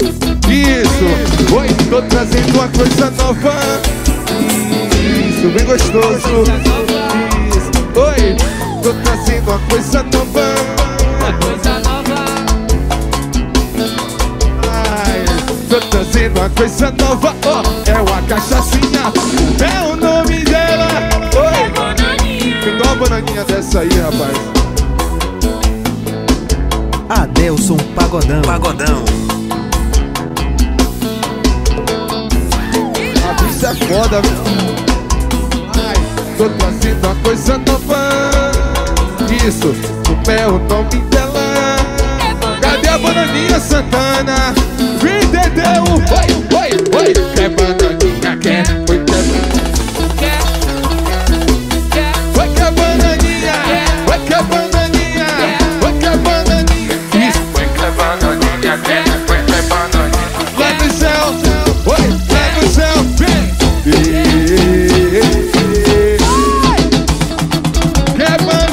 Isso, oi, tô trazendo uma coisa nova. Isso, bem gostoso. Isso, oi, tô trazendo uma coisa nova. Coisa nova. Ai, tô trazendo uma coisa nova. Ó, é uma cachaçinha, é o nome dela. Oi, Bananinha. me dá uma bananinha dessa aí, rapaz. Adelson Pagodão. Pagodão. isso é foda Tô trazendo uma coisa nova. Isso, o pé, o tom dela. Cadê a bananinha Santana? Entendeu? Oi, oi, oi. É quer bananinha, quer, oi, que a bananinha, que a bananinha. Que a bananinha. Isso, vai que a bananinha, quer Papa.